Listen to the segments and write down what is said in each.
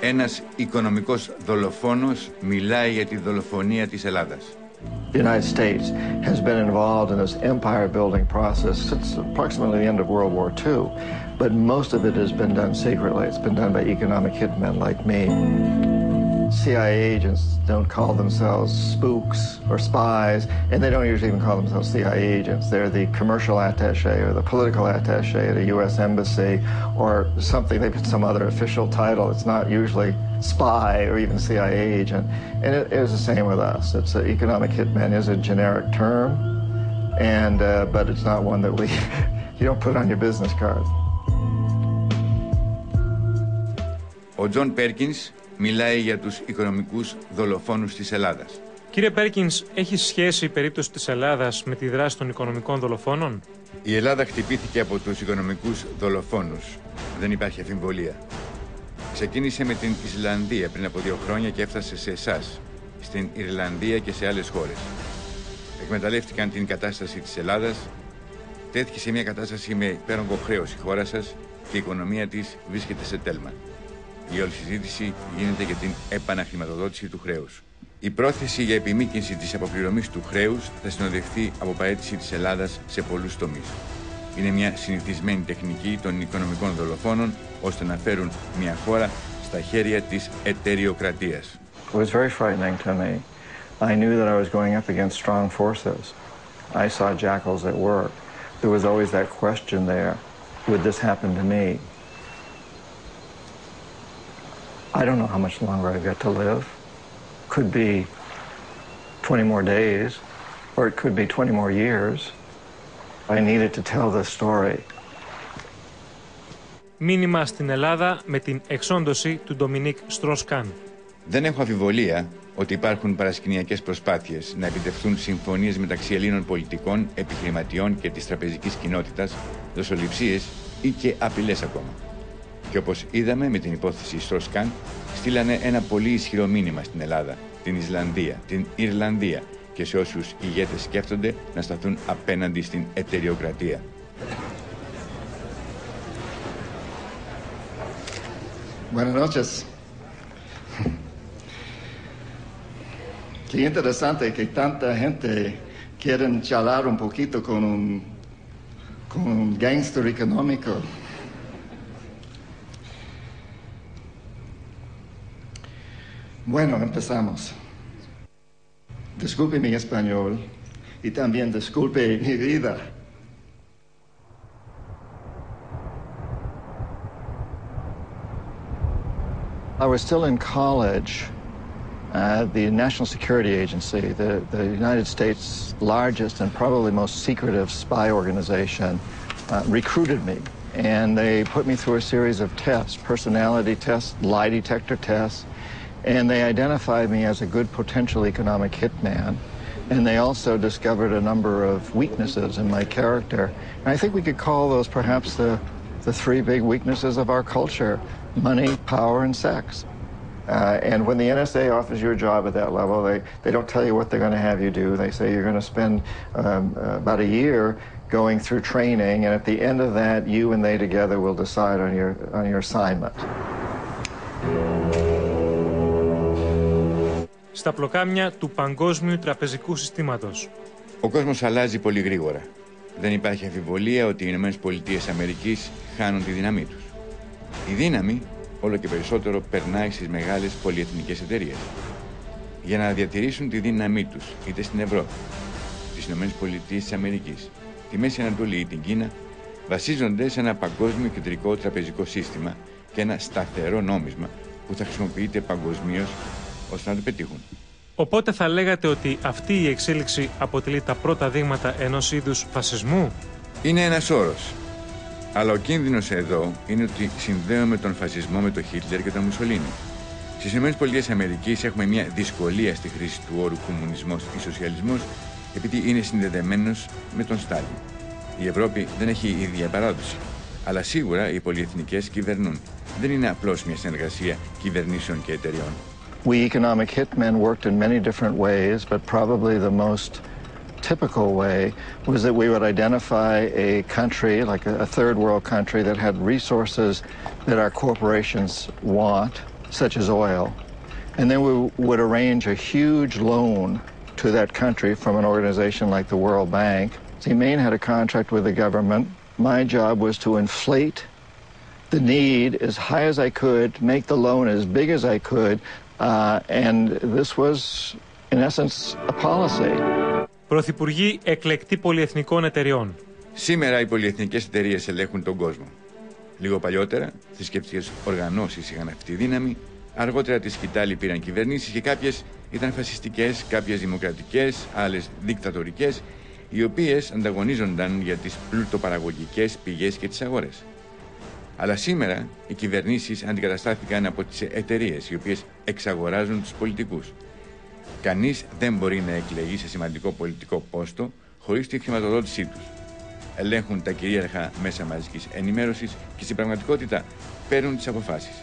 Ένας οικονομικός δολοφόνος μιλάει για τη δολοφονία της Ελλάδας. The United States has been involved in this empire building process since approximately the end of World War II, but most of it has been done secretly. It's been done by economic hitmen like me. CIA agents don't call themselves spooks or spies, and they don't usually even call themselves CIA agents. They're the commercial attache or the political attache at a U.S. embassy or something. They put some other official title. It's not usually spy or even CIA agent. And it is the same with us. It's an economic hitman is a generic term, and uh, but it's not one that we you don't put on your business card. Or John Perkins μιλάει για τους οικονομικούς δολοφόνους της Ελλάδας. Κύριε Πέρκινς, έχει σχέση η περίπτωση της Ελλάδας με τη δράση των οικονομικών δολοφόνων; Η Ελλάδα χτυπήθηκε από τους οικονομικούς δολοφόνους. Δεν υπάρχει αφιβολία. Ξεκίνησε με την Ισλανδία πριν από δύο χρόνια και έφτασε σε εσάς, στην Ιρλανδία και σε άλλες χώρες. Εκμεταλλεύτηκαν την κατάσταση της Ελλάδας, τέθηκε σε μια κατάσταση με υπέρογκο χρέος η χώρα σας και η οικονομία της βρίσκεται σε τέλμα. Η όλη συζήτηση γίνεται για την επαναχρηματοδότηση του χρέους. Η πρόθεση για επιμήκυνση της αποπληρωμής του χρέους θα συνοδευτεί από παρέτηση της Ελλάδας σε πολλούς τομείς. Είναι μια συνηθισμένη τεχνική των οικονομικών δολοφόνων ώστε να φέρουν μια χώρα στα χέρια της εταιριοκρατίας. It was very frightening to me. I knew that I was going up against strong forces. I saw jackals at work. There was always that question there, would this happen to me? I don't know how much longer I've got to live. Could be 20 more days, or it could be 20 more years. I needed to tell this story. Μήνυμα στην Ελλάδα με την εξόντωση του Ντομινίκ Στροσκάν. Δεν έχω αμφιβολία ότι υπάρχουν παρασκηνιακές προσπάθειες να επιτευχθούν συμφωνίες μεταξύ Ελλήνων πολιτικών, επιχειρηματιών και της τραπεζικής κοινότητας, δοσοληψίες ή και απειλές ακόμα. Και όπως είδαμε με την υπόθεση Στροσκάν, στείλανε ένα πολύ ισχυρό μήνυμα στην Ελλάδα, την Ισλανδία, την Ιρλανδία και σε όσους ηγέτες σκέφτονται να σταθούν απέναντι στην εταιριοκρατία. Buenas noches. Qué interesante que tanta gente quieren charlar un poquito con un, con un gangster económico. Bueno, empezamos. Disculpe mi español y también disculpe mi vida. I was still in college. Uh, the National Security Agency, the, the United States' largest and probably most secretive spy organization, uh, recruited me. And they put me through a series of tests, personality tests, lie detector tests, and they identified me as a good potential economic hitman. And they also discovered a number of weaknesses in my character. And I think we could call those perhaps the, the three big weaknesses of our culture money, power, and sex. Uh, and when the NSA offers you a job at that level, they, they don't tell you what they're going to have you do. They say you're going to spend um, uh, about a year going through training, and at the end of that, you and they together will decide on your, on your assignment. Στα πλοκάμια του παγκόσμιου τραπεζικού συστήματος. Ο κόσμος αλλάζει πολύ γρήγορα. Δεν υπάρχει αμφιβολία ότι οι Ηνωμένες Πολιτείες Αμερικής χάνουν τη δύναμή τους. Η δύναμη όλο και περισσότερο περνάει στις μεγάλες πολυεθνικές εταιρείες. Για να διατηρήσουν τη δύναμή τους, είτε στην Ευρώπη, τις Ηνωμένες Πολιτείες της Αμερικής, τη Μέση Ανατολή ή την Κίνα, βασίζονται σε ένα παγκόσμιο κεντρικό τραπεζικό σύστημα και ένα σταθερό νόμισμα που θα χρησιμοποιείται παγκοσμίως ώστε να το πετύχουν. Οπότε θα λέγατε ότι αυτή η εξέλιξη αποτελεί τα πρώτα δείγματα ενός είδους φασισμού; Είναι ένας όρος. Αλλά ο κίνδυνος εδώ είναι ότι συνδέουμε τον φασισμό με τον Χίτλερ και τον Μουσολίνη. Στις ΗΠΑ έχουμε μια δυσκολία στη χρήση του όρου κομμουνισμός ή σοσιαλισμός επειδή είναι συνδεδεμένος με τον Στάλιν. Η Ευρώπη δεν έχει ίδια παράδοση. Αλλά σίγουρα οι πολυεθνικές κυβερνούν. Δεν είναι απλώς μια συνεργασία κυβερνήσεων και εταιριών. We economic hitmen worked in many different ways, but probably the most typical way was that we would identify a country, like a, third world country, that had resources that our corporations want, such as oil. And then we would arrange a huge loan to that country from an organization like the World Bank. See, Maine had a contract with the government. My job was to inflate the need as high as I could, make the loan as big as I could, uh, and this was, in essence, a policy. Πρωθυπουργοί εκλεκτή πολυεθνικών εταιριών. Σήμερα οι πολυεθνικές εταιρείες ελέγχουν τον κόσμο. Λίγο παλιότερα, θρησκευτικές οργανώσεις είχαν αυτή τη δύναμη, αργότερα τη σκητάλη πήραν κυβερνήσεις και κάποιες ήταν φασιστικές, κάποιες δημοκρατικές, άλλες δικτατορικές, οι οποίες ανταγωνίζονταν για τις πλουτοπαραγωγικέ πηγές και τις αγορές. Αλλά σήμερα οι κυβερνήσεις αντικαταστάθηκαν από τις εταιρείες, οι οποίες εξαγοράζουν τους πολιτικούς. Κανείς δεν μπορεί να εκλεγεί σε σημαντικό πολιτικό πόστο χωρίς τη χρηματοδότησή τους. Ελέγχουν τα κυρίαρχα μέσα μαζικής ενημέρωσης και στην πραγματικότητα παίρνουν τις αποφάσεις.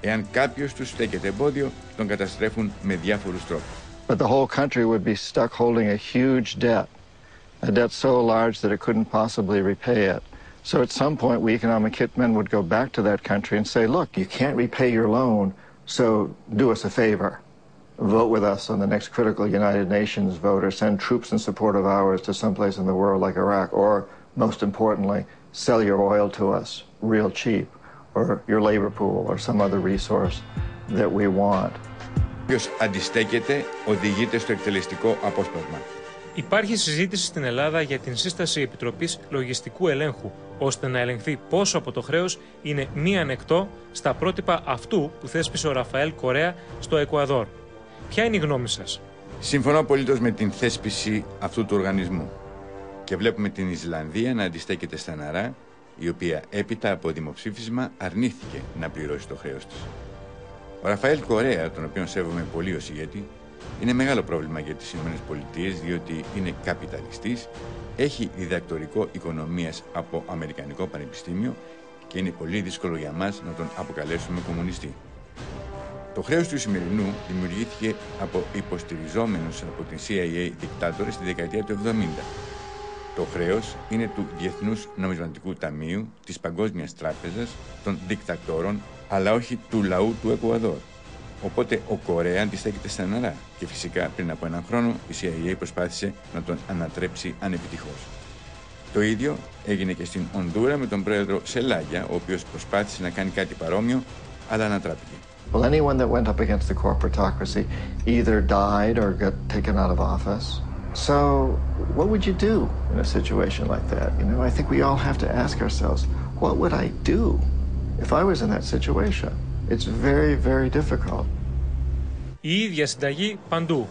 Εάν κάποιος τους στέκεται εμπόδιο, τον καταστρέφουν με διάφορους τρόπους. But the whole country would be stuck holding a huge debt, a debt so large that it couldn't possibly repay it. So at some point, we economic hitmen would go back to that country and say, look, you can't repay your loan, so do us a favor. Vote with us on the next critical United Nations vote or send troops in support of ours to someplace in the world like Iraq, or most importantly, sell your oil to us real cheap, or your labor pool, or some other resource that we want. Όποιο αντιστέκεται οδηγείται στο εκτελεστικό απόσπασμα. Υπάρχει συζήτηση στην Ελλάδα για την σύσταση Επιτροπής Λογιστικού Ελέγχου, ώστε να ελεγχθεί πόσο από το χρέος είναι μη ανεκτό στα πρότυπα αυτού που θέσπισε ο Ραφαέλ Κορέα στο Εκουαδόρ. Ποια είναι η γνώμη σας, Συμφωνώ απολύτως με την θέσπιση αυτού του οργανισμού. Και βλέπουμε την Ισλανδία να αντιστέκεται στεναρά, η οποία έπειτα από δημοψήφισμα αρνήθηκε να πληρώσει το χρέος της. Ο Ραφαέλ Κορέα, τον οποίο σέβομαι πολύ ως ηγέτη, είναι μεγάλο πρόβλημα για τις ΗΠΑ διότι είναι καπιταλιστής, έχει διδακτορικό οικονομίας από Αμερικανικό Πανεπιστήμιο και είναι πολύ δύσκολο για μας να τον αποκαλέσουμε κομμουνιστή. Το χρέος του σημερινού δημιουργήθηκε από υποστηριζόμενους από την CIA δικτάτορες στη δεκαετία του 70. Το χρέος είναι του Διεθνούς Νομισματικού Ταμείου, της Παγκόσμιας Τράπεζας, των δικτατόρων, αλλά όχι του λαού του Εκουαδόρ. Οπότε ο Κορέα αντιστέκεται στεναρά και φυσικά πριν από έναν χρόνο η CIA προσπάθησε να τον ανατρέψει ανεπιτυχώς. Το ίδιο έγινε και στην Ονδούρα με τον πρόεδρο Σελάγια, ο οποίος προσπάθησε να κάνει κάτι παρόμοιο, αλλά ανατράπηκε. Well, anyone that went up against the corporatocracy either died or got taken out of office; So, what would you do in a situation like that? You know, I think we all have to ask ourselves, what would I do if I was in that situation? It's very, very difficult. Η ίδια συνταγή παντού.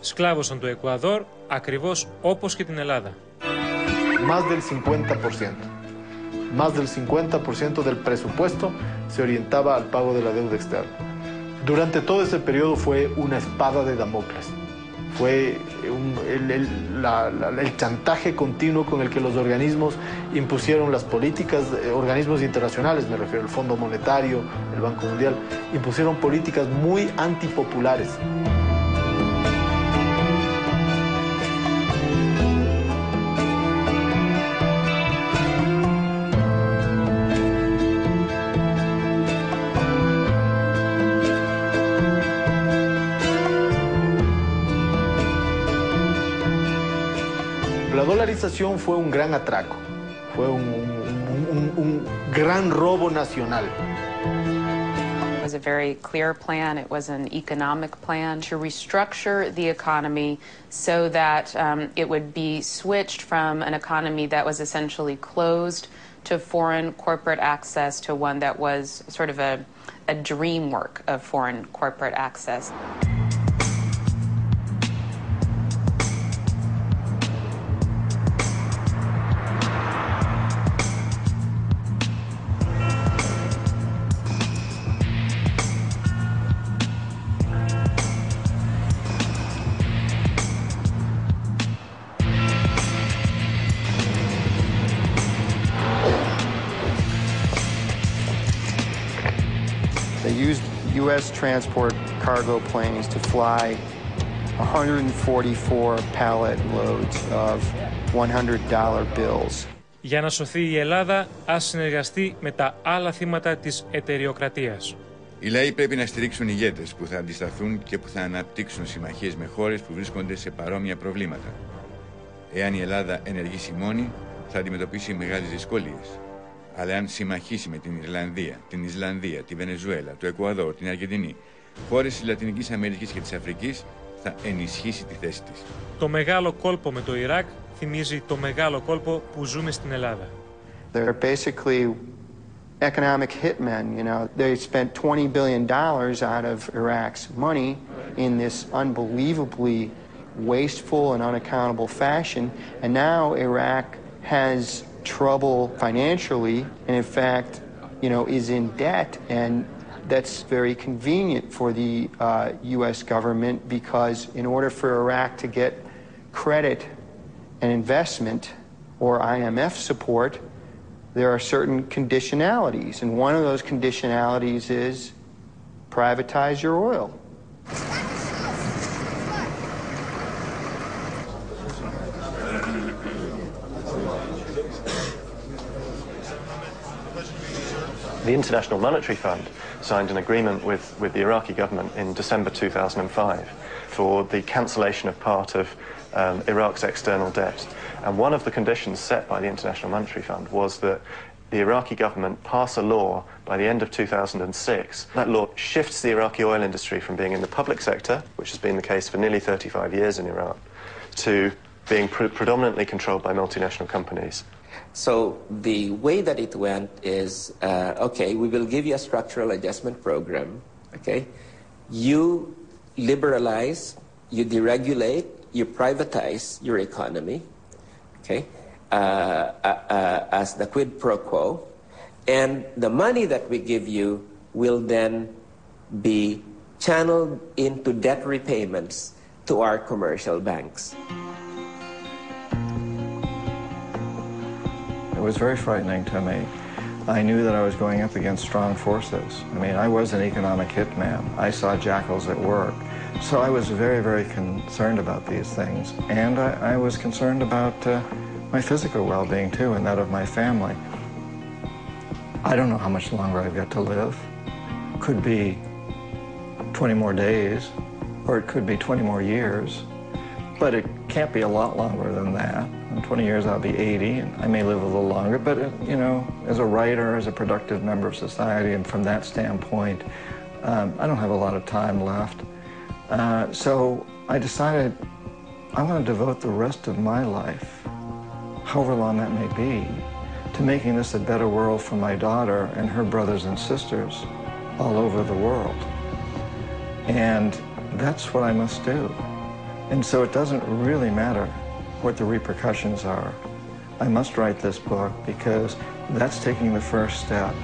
Σκλάβωσαν το Εκουαδόρ ακριβώς όπως και την Ελλάδα. Más del 50%. Más del 50% del presupuesto se orientaba al pago de la deuda externa. Durante todo ese periodo fue una espada de Damocles. Fue el, chantaje continuo con el que los organismos impusieron las políticas, eh, organismos internacionales, me refiero al Fondo Monetario, el Banco Mundial, impusieron políticas muy antipopulares. Fue un gran atraco, fue un, un, un, un, gran robo nacional. It was a very clear plan. It was an economic plan to restructure the economy so that um, it would be switched from an economy that was essentially closed to foreign corporate access to one that was sort of a, a dream work of foreign corporate access. U.S. transport cargo planes to fly 144 pallet loads of $100 bills. Για να σωθεί η Ελλάδα, ας συνεργαστεί με τα άλλα θύματα της εταιριοκρατίας. Οι λαοί πρέπει να στηρίξουν ηγέτες που θα αντισταθούν και που θα αναπτύξουν συμμαχίες με χώρες που βρίσκονται σε παρόμοια προβλήματα. Εάν η Ελλάδα ενεργήσει μόνη, θα αντιμετωπίσει μεγάλες δυσκολίες. Αλλά αν συμμαχίσει με την Ιρλανδία, την Ισλανδία, τη Βενεζουέλα, το Εκουαδόρ, την Αργεντινή, χώρες της Λατινικής Αμερικής και της Αφρικής, θα ενισχύσει τη θέση της. Το μεγάλο κόλπο με το Ιράκ θυμίζει το μεγάλο κόλπο που ζούμε στην Ελλάδα. They're basically economic hitmen, you know. They spent 20 billion dollars out of Iraq's money in this unbelievably wasteful and unaccountable fashion, and now Iraq has trouble financially and in fact, you know, is in debt and that's very convenient for the uh, U.S. government because in order for Iraq to get credit and investment or IMF support, there are certain conditionalities. And one of those conditionalities is privatize your oil. The International Monetary Fund signed an agreement with, with the Iraqi government in December 2005 for the cancellation of part of um, Iraq's external debt. And one of the conditions set by the International Monetary Fund was that the Iraqi government pass a law by the end of 2006. That law shifts the Iraqi oil industry from being in the public sector, which has been the case for nearly 35 years in Iraq, to being pre- predominantly controlled by multinational companies. So the way that it went is, uh, okay, we will give you a structural adjustment program, okay? You liberalize, you deregulate, you privatize your economy, okay, uh, uh, uh, as the quid pro quo, and the money that we give you will then be channeled into debt repayments to our commercial banks. Was very frightening to me. I knew that I was going up against strong forces. I mean, I was an economic hitman. I saw jackals at work. So I was very, very concerned about these things. And I, I was concerned about uh, my physical well being too, and that of my family. I don't know how much longer I've got to live. Could be 20 more days, or it could be 20 more years. But it can't be a lot longer than that. In 20 years, I'll be 80, and I may live a little longer. But, uh, you know, as a writer, as a productive member of society, and from that standpoint, um, I don't have a lot of time left. Uh, so I decided I'm going to devote the rest of my life, however long that may be, to making this a better world for my daughter and her brothers and sisters all over the world. And that's what I must do. And so it doesn't really matter what the repercussions are. I must write this book because that's taking the first step